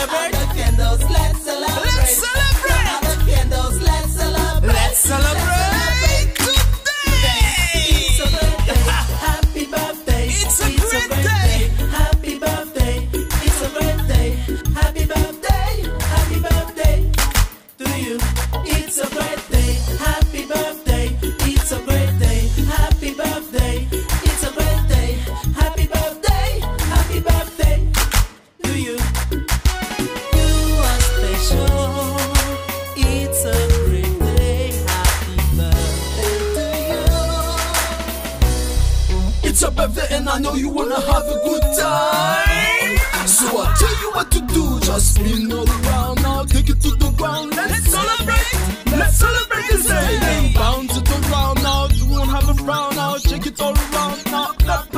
celebrate. top of it, and I know you wanna have a good time. So I tell you what to do. Just spin all around, I'll take it to the ground. Let's celebrate, let's celebrate this day. Bounce it around now, you won't have a frown now. Shake it all around now.